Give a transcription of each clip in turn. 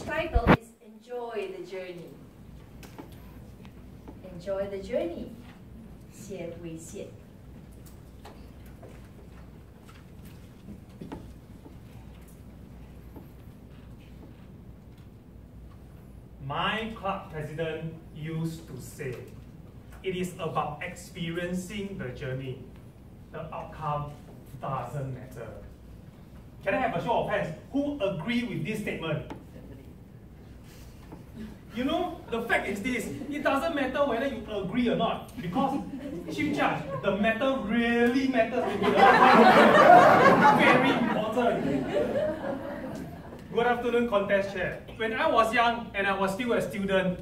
which title is Enjoy the Journey. Enjoy the journey. 先危险。My club president used to say, it is about experiencing the journey. The outcome doesn't matter. Can I have a show of hands who agree with this statement? You know, the fact is this, it doesn't matter whether you agree or not, because Chief Judge, the matter really matters to. Very important. Good afternoon, contest chair. When I was young and I was still a student,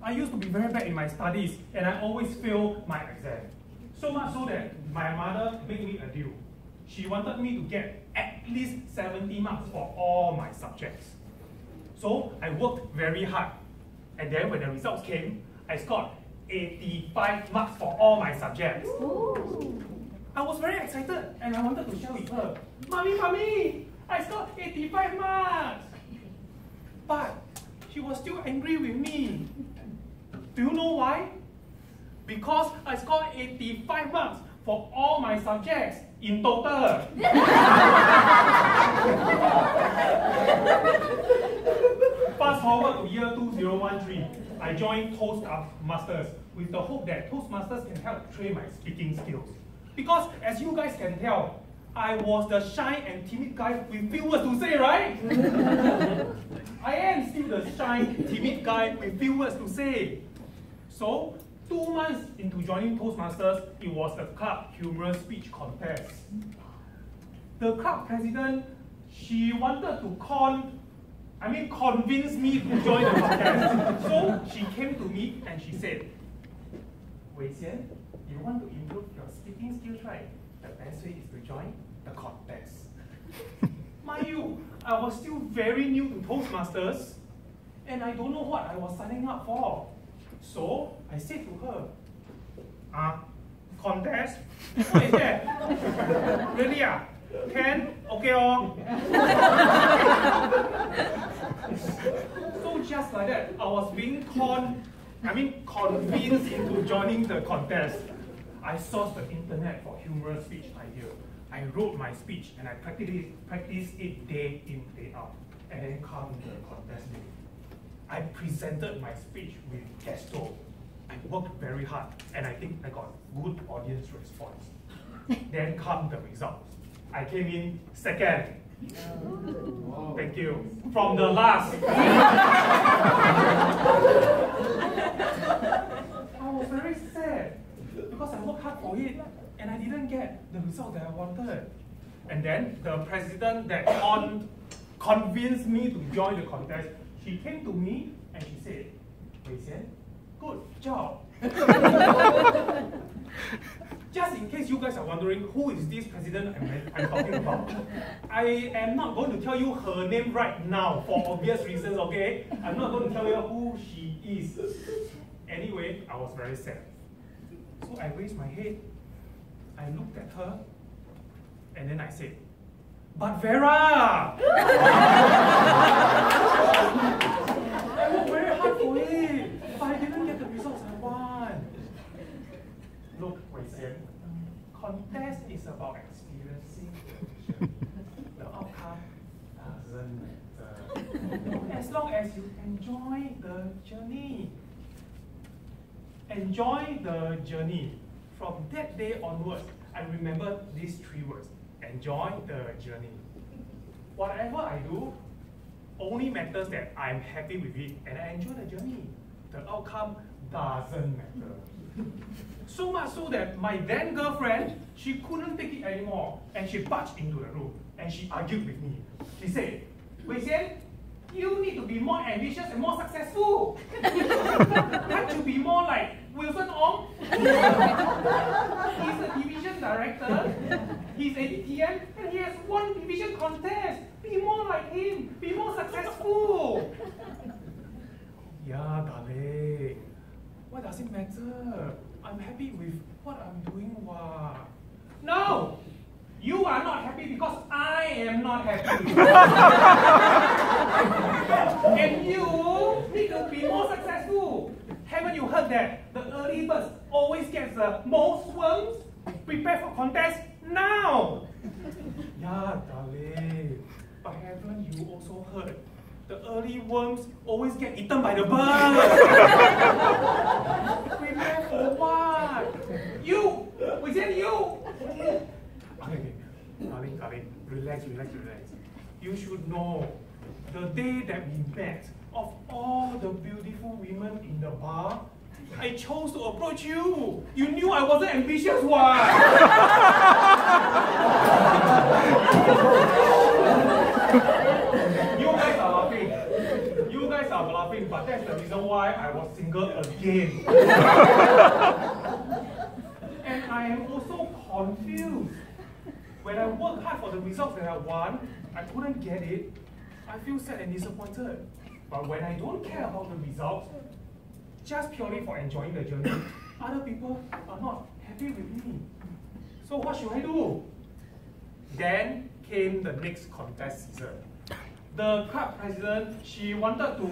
I used to be very bad in my studies and I always failed my exam. So much so that my mother made me a deal. She wanted me to get at least 70 marks for all my subjects. So I worked very hard. And then when the results came, I scored 85 marks for all my subjects. Ooh. I was very excited and I wanted to share with her, Mommy, Mommy, I scored 85 marks. But she was still angry with me. Do you know why? Because I scored 85 marks for all my subjects in total. Fast forward to year 2013, I joined Toastmasters with the hope that Toastmasters can help train my speaking skills. Because as you guys can tell, I was the shy and timid guy with few words to say, right? I am still the shy, timid guy with few words to say. So, two months into joining Toastmasters, it was the club humorous speech contest. The club president, she wanted to con, I mean convince me to join the contest. so she came to me and she said, Wei Xian, you want to improve your speaking skills, right? The best way is to join the contest. Mind you, I was still very new to Toastmasters, and I don't know what I was signing up for. So I said to her, ah, contest? What is that? really ah? Can? Okay oh. so just like that, I was being con, I mean convinced into joining the contest. I sourced the internet for humorous speech idea. I wrote my speech and I practiced it, practiced it day in, day out. And then come the contest day. I presented my speech with gusto. I worked very hard and I think I got good audience response. then come the results. I came in second. Oh. Thank you. From the last. I was very sad because I worked hard for it and I didn't get the result that I wanted. And then the president that con convinced me to join the contest, she came to me and she said, Wei Xian, good job. Just in case you guys are wondering who is this president I'm, I'm talking about, I am not going to tell you her name right now for obvious reasons, okay? I'm not going to tell you who she is. Anyway, I was very sad. So I raised my head, I looked at her, and then I said, But Vera! I worked very hard for it, but I didn't get the results I want. Look, Wei Xian, contest is about experiencing the journey. The outcome doesn't matter. Uh, as long as you enjoy the journey. Enjoy the journey. From that day onwards, I remember these three words. Enjoy the journey. Whatever I do, only matters that I'm happy with it and I enjoy the journey. The outcome doesn't matter. So much so that my then girlfriend, she couldn't take it anymore and she barged into the room and she argued with me. She said, Wei Xian, you need to be more ambitious and more successful. Can't you be more like Wilson Ong? He's a division director. He's a DTM and he has won division contest. Be more like him. Be more successful. yeah, darling. Why does it matter? I'm happy with what I'm doing, wah. No! You are not happy because I am not happy. and you need to be more successful. Haven't you heard that? The early birds always gets the most worms? Prepare for contest now! yeah, darling. But haven't you also heard? The early worms always get eaten by the birds. It you? Okay, okay. Darling, darling, relax, relax, relax. You should know the day that we met, of all the beautiful women in the bar, I chose to approach you. You knew I wasn't ambitious, why? you guys are laughing. You guys are laughing, but that's the reason why I was single again. and I am also confused. When I work hard for the results that I want, I couldn't get it. I feel sad and disappointed. But when I don't care about the results, just purely for enjoying the journey, other people are not happy with me. So what should I do? Then came the next contest season. The club president, she wanted to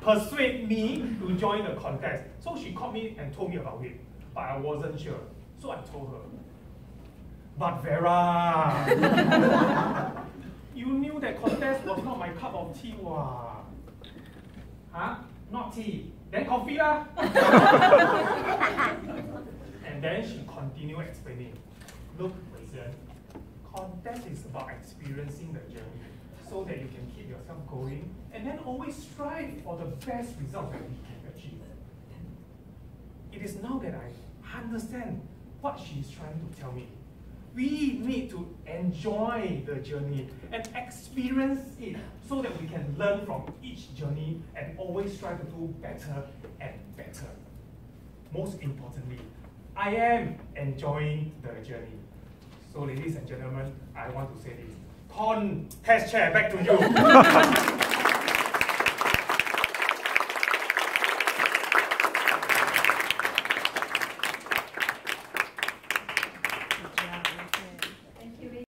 persuade me to join the contest. So she called me and told me about it. But I wasn't sure. So I told her, but Vera, you knew that contest was not my cup of tea, wa. Huh? Not tea. Then coffee lah. and then she continued explaining. Look, Wei contest is about experiencing the journey so that you can keep yourself going and then always strive for the best result that you can achieve. It is now that I understand what she is trying to tell me. We need to enjoy the journey and experience it so that we can learn from each journey and always try to do better and better. Most importantly, I am enjoying the journey. So ladies and gentlemen, I want to say this. Ton test chair back to you.